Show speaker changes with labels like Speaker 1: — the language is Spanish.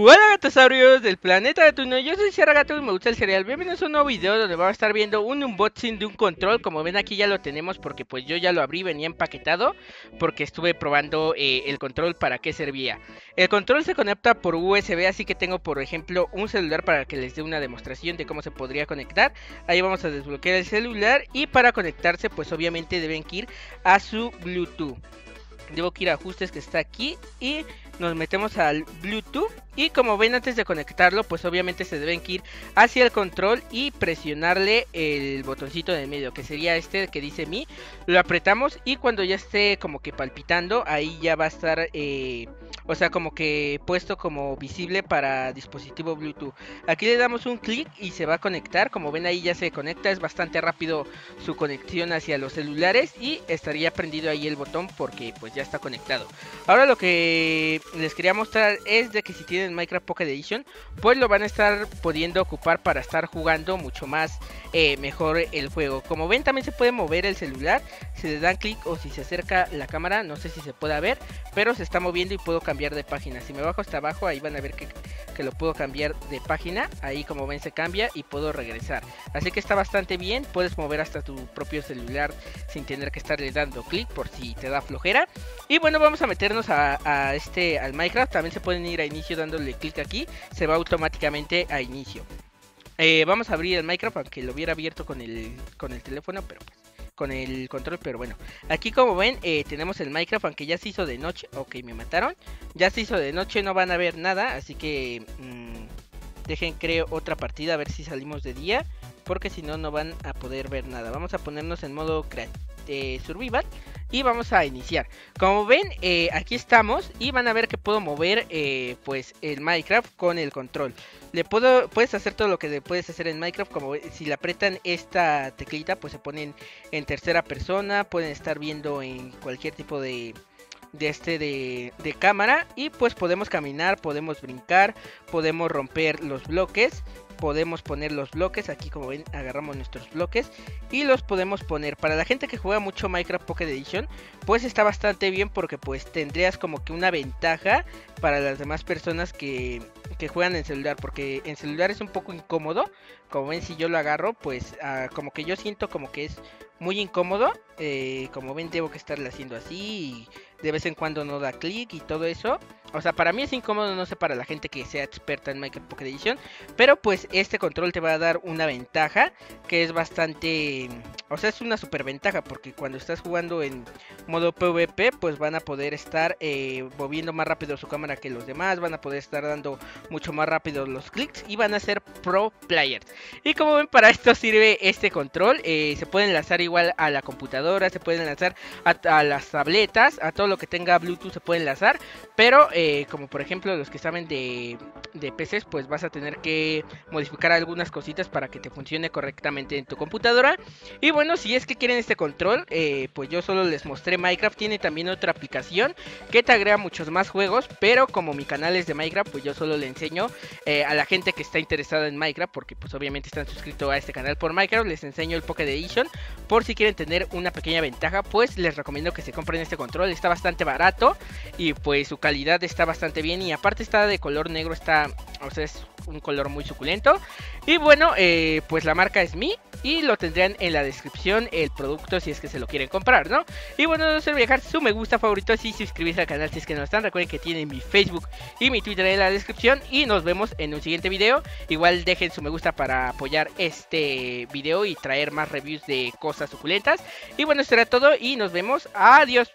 Speaker 1: Hola gatosaurios del planeta Gatuno, yo soy Sierra Gato y me gusta el cereal. Bienvenidos a un nuevo video donde vamos a estar viendo un unboxing de un control. Como ven aquí ya lo tenemos porque pues yo ya lo abrí, venía empaquetado Porque estuve probando eh, el control para qué servía. El control se conecta por USB, así que tengo por ejemplo un celular para que les dé una demostración de cómo se podría conectar. Ahí vamos a desbloquear el celular y para conectarse pues obviamente deben ir a su Bluetooth. Debo ir a ajustes que está aquí y nos metemos al Bluetooth y como ven antes de conectarlo pues obviamente se deben ir hacia el control y presionarle el botoncito de medio que sería este que dice mi. Lo apretamos y cuando ya esté como que palpitando ahí ya va a estar eh, o sea como que puesto como visible para dispositivo Bluetooth. Aquí le damos un clic y se va a conectar. Como ven ahí ya se conecta. Es bastante rápido su conexión hacia los celulares y estaría prendido ahí el botón porque pues ya está conectado. Ahora lo que les quería mostrar es de que si tienen Minecraft Pocket Edition, pues lo van a estar pudiendo ocupar para estar jugando mucho más eh, mejor el juego. Como ven también se puede mover el celular, si le dan clic o si se acerca la cámara, no sé si se puede ver, pero se está moviendo y puedo cambiar de página. Si me bajo hasta abajo, ahí van a ver que, que lo puedo cambiar de página, ahí como ven se cambia y puedo regresar. Así que está bastante bien, puedes mover hasta tu propio celular sin tener que estarle dando clic por si te da flojera. Y bueno, vamos a meternos a, este al Minecraft. También se pueden ir a inicio dándole clic aquí. Se va automáticamente a inicio. Eh, vamos a abrir el Minecraft, aunque lo hubiera abierto con el, con el teléfono, pero pues con el control, pero bueno. Aquí como ven, eh, tenemos el Minecraft, aunque ya se hizo de noche. Ok, me mataron. Ya se hizo de noche, no van a ver nada, así que mm, dejen creo otra partida a ver si salimos de día. Porque si no, no van a poder ver nada. Vamos a ponernos en modo eh, survival y vamos a iniciar. Como ven, eh, aquí estamos y van a ver que puedo mover eh, pues el Minecraft con el control. Le puedo, puedes hacer todo lo que puedes hacer en Minecraft, como si le apretan esta teclita, pues se ponen en tercera persona, pueden estar viendo en cualquier tipo de de este de, de, cámara y pues podemos caminar, podemos brincar, podemos romper los bloques podemos poner los bloques. Aquí como ven agarramos nuestros bloques y los podemos poner. Para la gente que juega mucho Minecraft Pocket Edition, pues está bastante bien porque pues tendrías como que una ventaja para las demás personas que, que juegan en celular. Porque en celular es un poco incómodo. Como ven si yo lo agarro, pues ah, como que yo siento como que es muy incómodo. Eh, como ven debo que estarle haciendo así y de vez en cuando no da clic y todo eso. O sea, para mí es incómodo, no sé para la gente que sea experta en Minecraft Pocket Edition. Pero pues este control te va a dar una ventaja que es bastante... O sea, es una super ventaja porque cuando estás jugando en modo PvP pues van a poder estar eh, moviendo más rápido su cámara que los demás. Van a poder estar dando mucho más rápido los clics y van a ser pro players. Y como ven, para esto sirve este control. Eh, se puede enlazar igual a la computadora, se puede enlazar a, a las tabletas, a todo lo que tenga Bluetooth se puede enlazar. Pero eh, como por ejemplo los que saben de, de PCs, pues vas a tener que modificar algunas cositas para que te funcione correctamente en tu computadora. Y bueno, si es que quieren este control, eh, pues yo solo les mostré Minecraft. Tiene también otra aplicación que te agrega muchos más juegos, pero como mi canal es de Minecraft, pues yo solo le enseño eh, a la gente que está interesada en Minecraft, porque pues obviamente están suscritos a este canal por Minecraft, les enseño el Pocket Edition. Por si quieren tener una pequeña ventaja, pues les recomiendo que se compren este control. Está bastante barato y pues su calidad está bastante bien y aparte está de color negro, está, o sea, es un color muy suculento. Y bueno, eh, pues la marca es Mi y lo tendrían en la descripción el producto si es que se lo quieren comprar, ¿no? Y bueno, no se olviden dejar su me gusta favorito y suscribirse al canal si es que no están. Recuerden que tienen mi Facebook y mi Twitter en la descripción y nos vemos en un siguiente video. Igual dejen su me gusta para apoyar este video y traer más reviews de cosas suculentas. Y bueno, esto era todo y nos vemos. Adiós.